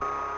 you